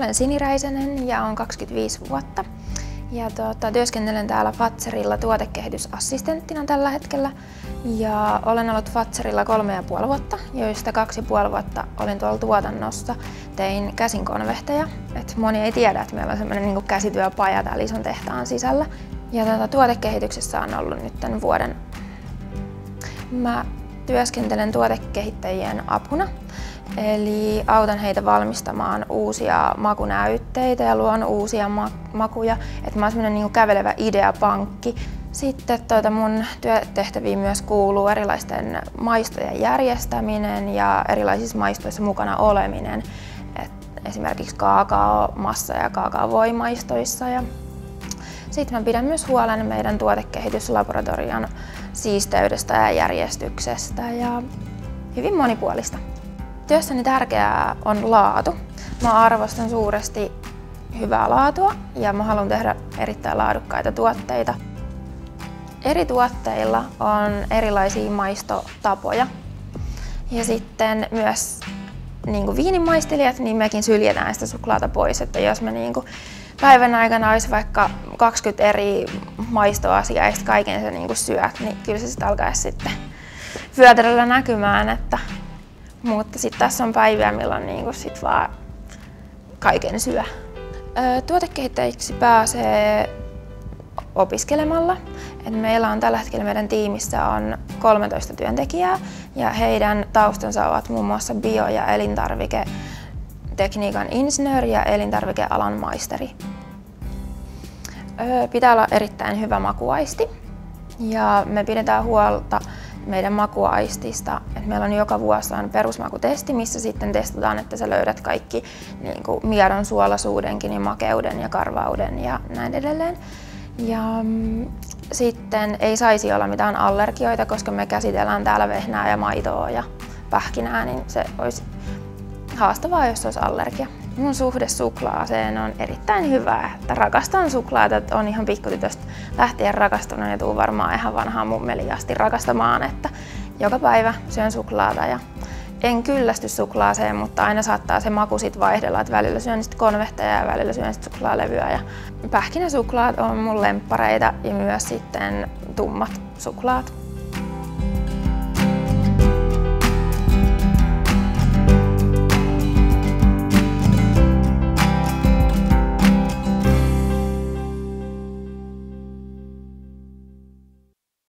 olen Sini Räisänen ja olen 25 vuotta. Ja tuota, työskentelen täällä Fatserilla tuotekehitysassistenttina tällä hetkellä. Ja olen ollut Fatserilla kolme ja puoli vuotta, joista kaksi ja puoli vuotta olin tuolla tuotannossa. Tein käsinkonvehteja. Et moni ei tiedä, että meillä on sellainen niin käsityöpaja täällä ison tehtaan sisällä. Ja tuota, tuotekehityksessä on ollut nyt tämän vuoden. Mä työskentelen tuotekehittäjien apuna Eli autan heitä valmistamaan uusia makunäytteitä ja luon uusia ma- makuja. Että mä oon semmoinen niin kävelevä ideapankki. Sitten tuota mun työtehtäviin myös kuuluu erilaisten maistojen järjestäminen ja erilaisissa maistoissa mukana oleminen. Et esimerkiksi kaakao, massa ja kaakaovoimaistoissa. Ja sitten mä pidän myös huolen meidän tuotekehityslaboratorion siisteydestä ja järjestyksestä ja hyvin monipuolista. Työssäni tärkeää on laatu. Mä arvostan suuresti hyvää laatua ja mä haluan tehdä erittäin laadukkaita tuotteita. Eri tuotteilla on erilaisia maistotapoja. Ja sitten myös niin kuin viinimaistelijat, niin mekin syljetään sitä suklaata pois. Että jos me niin kuin päivän aikana olisi vaikka 20 eri maistoasiaa ja kaiken se niin kuin syöt, niin kyllä se sitten alkaisi sitten vyötäröllä näkymään, että mutta sitten tässä on päiviä, milloin niinku sit vaan kaiken syö. Tuotekehittäjiksi pääsee opiskelemalla. Et meillä on tällä hetkellä meidän tiimissä on 13 työntekijää ja heidän taustansa ovat muun muassa bio- ja elintarviketekniikan insinööri ja elintarvikealan maisteri. Pitää olla erittäin hyvä makuaisti ja me pidetään huolta meidän makuaistista. Et meillä on joka vuosi on perusmakutesti, missä sitten testataan, että sä löydät kaikki niin kuin miedon suolaisuudenkin ja makeuden ja karvauden ja näin edelleen. Ja mm, sitten ei saisi olla mitään allergioita, koska me käsitellään täällä vehnää ja maitoa ja pähkinää, niin se olisi haastavaa, jos olisi allergia. Mun suhde suklaaseen on erittäin hyvä, että rakastan suklaata, että on ihan pikkutytöstä lähtien rakastunut ja tuun varmaan ihan vanhaan mummeliin asti rakastamaan, että joka päivä syön suklaata ja en kyllästy suklaaseen, mutta aina saattaa se maku sit vaihdella, että välillä syön sit konvehteja ja välillä syön sit suklaalevyä. Ja pähkinäsuklaat on mun lemppareita ja myös sitten tummat suklaat.